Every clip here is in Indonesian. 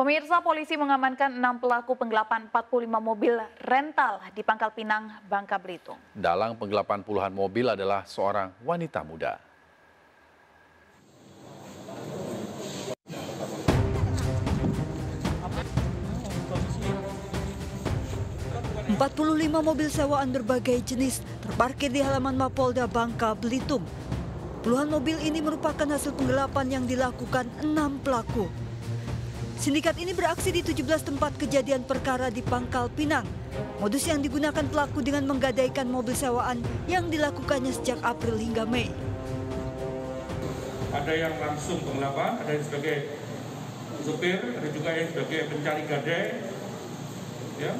Pemirsa polisi mengamankan enam pelaku penggelapan 45 mobil rental di Pangkal Pinang, Bangka Belitung. Dalang penggelapan puluhan mobil adalah seorang wanita muda. Empat puluh lima mobil sewaan berbagai jenis terparkir di halaman Mapolda Bangka Belitung. Puluhan mobil ini merupakan hasil penggelapan yang dilakukan enam pelaku. Sindikat ini beraksi di 17 tempat kejadian perkara di Pangkal Pinang. Modus yang digunakan pelaku dengan menggadaikan mobil sewaan yang dilakukannya sejak April hingga Mei. Ada yang langsung penggelapan, ada yang sebagai supir, ada juga yang sebagai pencari gadai, ya,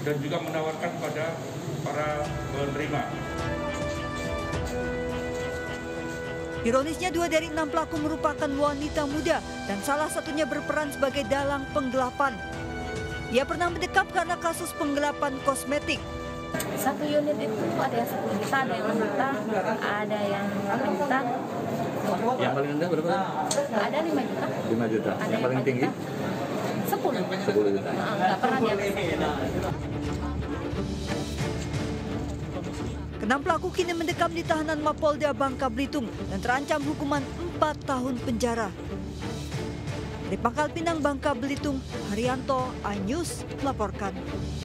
dan juga menawarkan pada para penerima. Ironisnya dua dari enam pelaku merupakan wanita muda dan salah satunya berperan sebagai dalang penggelapan. Ia pernah mendekap karena kasus penggelapan kosmetik. Satu unit itu ada yang 10 juta, ada yang 6 juta, ada yang 8 juta, Yang paling rendah berapa? ada 5 juta, 5 juta. ada Yang paling 4 tinggi? juta, 10. 10 juta. Nah, pernah di Kenam pelaku kini mendekam di tahanan Mapolda Bangka Belitung dan terancam hukuman 4 tahun penjara. Dari Pangkal Pinang, Bangka Belitung, Haryanto, iNews melaporkan.